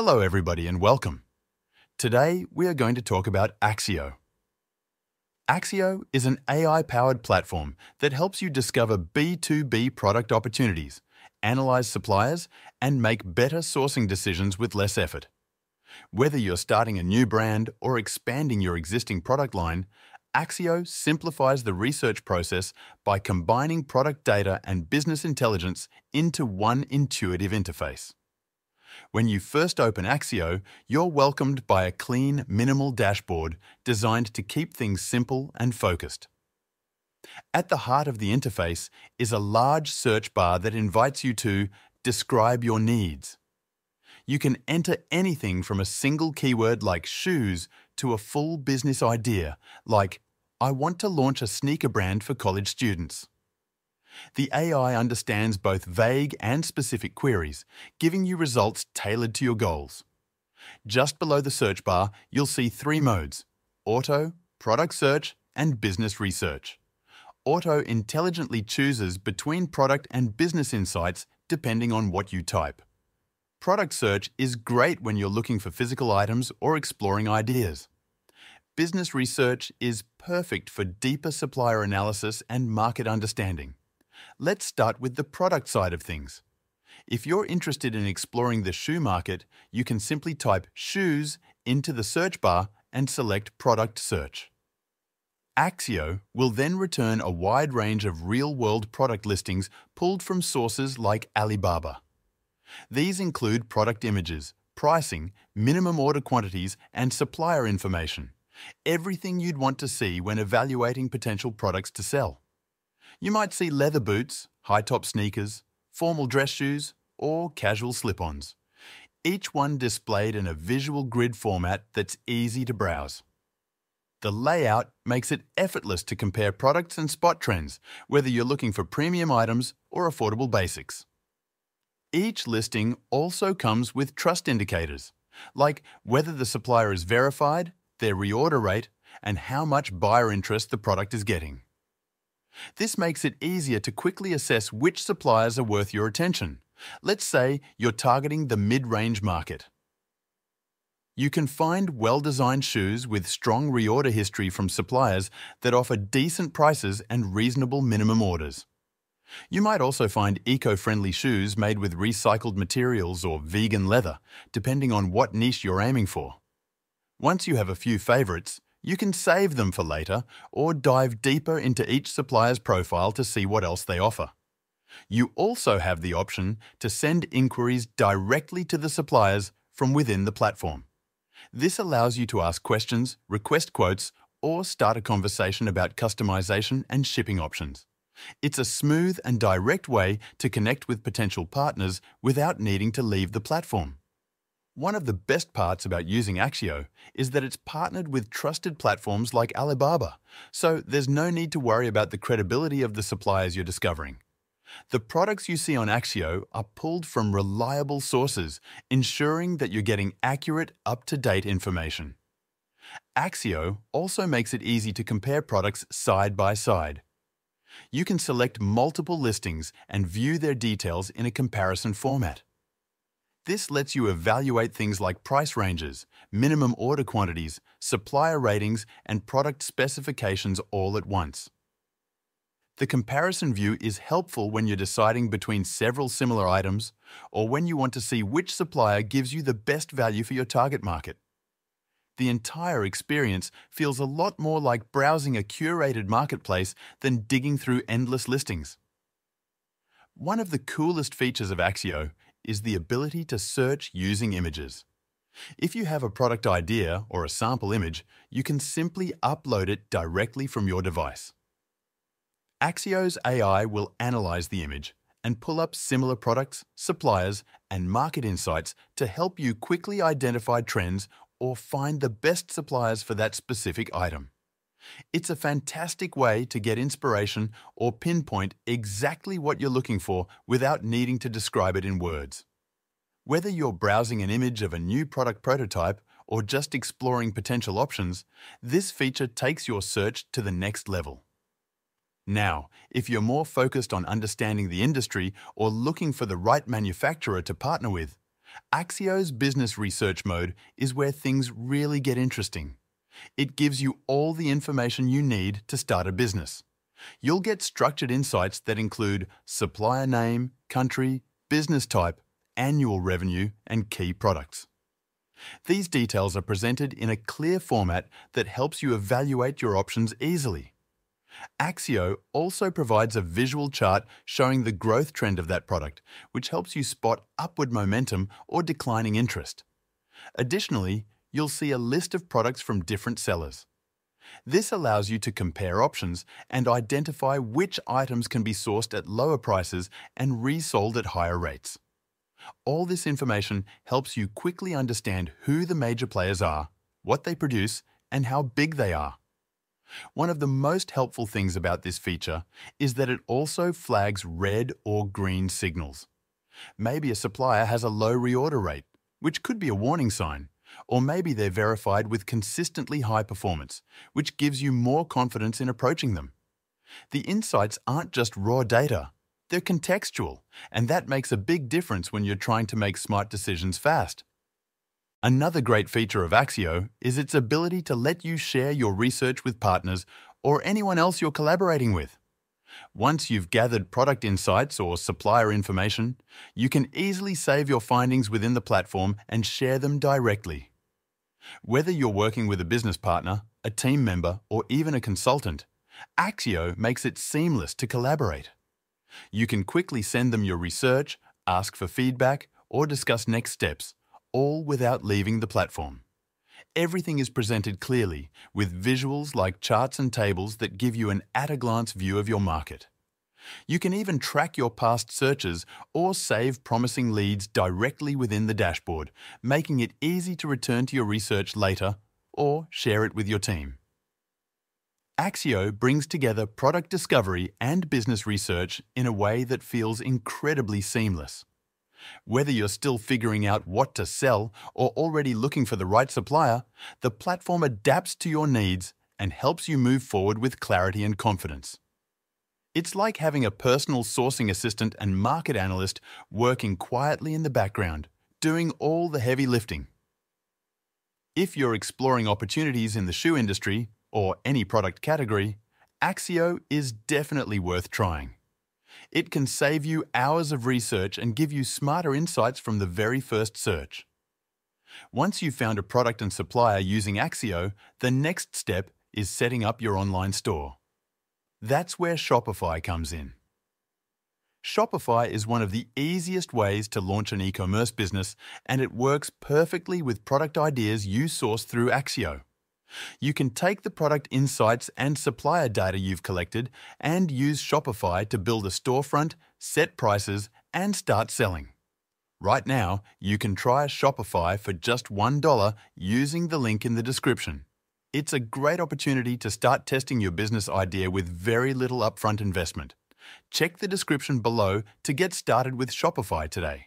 Hello everybody and welcome. Today we are going to talk about Accio. Accio is an AI-powered platform that helps you discover B2B product opportunities, analyze suppliers, and make better sourcing decisions with less effort. Whether you're starting a new brand or expanding your existing product line, Accio simplifies the research process by combining product data and business intelligence into one intuitive interface. When you first open Accio, you're welcomed by a clean, minimal dashboard designed to keep things simple and focused. At the heart of the interface is a large search bar that invites you to describe your needs. You can enter anything from a single keyword like shoes to a full business idea like, I want to launch a sneaker brand for college students. The AI understands both vague and specific queries, giving you results tailored to your goals. Just below the search bar, you'll see three modes, Auto, Product Search, and Business Research. Auto intelligently chooses between product and business insights depending on what you type. Product Search is great when you're looking for physical items or exploring ideas. Business Research is perfect for deeper supplier analysis and market understanding. Let's start with the product side of things. If you're interested in exploring the shoe market, you can simply type shoes into the search bar and select Product Search. Accio will then return a wide range of real-world product listings pulled from sources like Alibaba. These include product images, pricing, minimum order quantities, and supplier information. Everything you'd want to see when evaluating potential products to sell. You might see leather boots, high-top sneakers, formal dress shoes, or casual slip-ons. Each one displayed in a visual grid format that's easy to browse. The layout makes it effortless to compare products and spot trends, whether you're looking for premium items or affordable basics. Each listing also comes with trust indicators, like whether the supplier is verified, their reorder rate, and how much buyer interest the product is getting. This makes it easier to quickly assess which suppliers are worth your attention. Let's say you're targeting the mid-range market. You can find well-designed shoes with strong reorder history from suppliers that offer decent prices and reasonable minimum orders. You might also find eco-friendly shoes made with recycled materials or vegan leather, depending on what niche you're aiming for. Once you have a few favourites, you can save them for later or dive deeper into each supplier's profile to see what else they offer. You also have the option to send inquiries directly to the suppliers from within the platform. This allows you to ask questions, request quotes, or start a conversation about customization and shipping options. It's a smooth and direct way to connect with potential partners without needing to leave the platform. One of the best parts about using Accio is that it's partnered with trusted platforms like Alibaba, so there's no need to worry about the credibility of the suppliers you're discovering. The products you see on Accio are pulled from reliable sources, ensuring that you're getting accurate, up-to-date information. Accio also makes it easy to compare products side by side. You can select multiple listings and view their details in a comparison format. This lets you evaluate things like price ranges, minimum order quantities, supplier ratings, and product specifications all at once. The comparison view is helpful when you're deciding between several similar items or when you want to see which supplier gives you the best value for your target market. The entire experience feels a lot more like browsing a curated marketplace than digging through endless listings. One of the coolest features of Accio is the ability to search using images. If you have a product idea or a sample image, you can simply upload it directly from your device. Accio's AI will analyze the image and pull up similar products, suppliers, and market insights to help you quickly identify trends or find the best suppliers for that specific item. It's a fantastic way to get inspiration or pinpoint exactly what you're looking for without needing to describe it in words. Whether you're browsing an image of a new product prototype or just exploring potential options, this feature takes your search to the next level. Now, if you're more focused on understanding the industry or looking for the right manufacturer to partner with, Accio's business research mode is where things really get interesting. It gives you all the information you need to start a business. You'll get structured insights that include supplier name, country, business type, annual revenue, and key products. These details are presented in a clear format that helps you evaluate your options easily. Accio also provides a visual chart showing the growth trend of that product, which helps you spot upward momentum or declining interest. Additionally, you'll see a list of products from different sellers. This allows you to compare options and identify which items can be sourced at lower prices and resold at higher rates. All this information helps you quickly understand who the major players are, what they produce, and how big they are. One of the most helpful things about this feature is that it also flags red or green signals. Maybe a supplier has a low reorder rate, which could be a warning sign, or maybe they're verified with consistently high performance, which gives you more confidence in approaching them. The insights aren't just raw data, they're contextual, and that makes a big difference when you're trying to make smart decisions fast. Another great feature of Accio is its ability to let you share your research with partners or anyone else you're collaborating with. Once you've gathered product insights or supplier information, you can easily save your findings within the platform and share them directly. Whether you're working with a business partner, a team member, or even a consultant, Accio makes it seamless to collaborate. You can quickly send them your research, ask for feedback, or discuss next steps, all without leaving the platform. Everything is presented clearly, with visuals like charts and tables that give you an at-a-glance view of your market. You can even track your past searches or save promising leads directly within the dashboard, making it easy to return to your research later or share it with your team. Accio brings together product discovery and business research in a way that feels incredibly seamless. Whether you're still figuring out what to sell or already looking for the right supplier, the platform adapts to your needs and helps you move forward with clarity and confidence. It's like having a personal sourcing assistant and market analyst working quietly in the background, doing all the heavy lifting. If you're exploring opportunities in the shoe industry, or any product category, Accio is definitely worth trying. It can save you hours of research and give you smarter insights from the very first search. Once you've found a product and supplier using Accio, the next step is setting up your online store. That's where Shopify comes in. Shopify is one of the easiest ways to launch an e-commerce business and it works perfectly with product ideas you source through Accio. You can take the product insights and supplier data you've collected and use Shopify to build a storefront, set prices, and start selling. Right now, you can try Shopify for just $1 using the link in the description. It's a great opportunity to start testing your business idea with very little upfront investment. Check the description below to get started with Shopify today.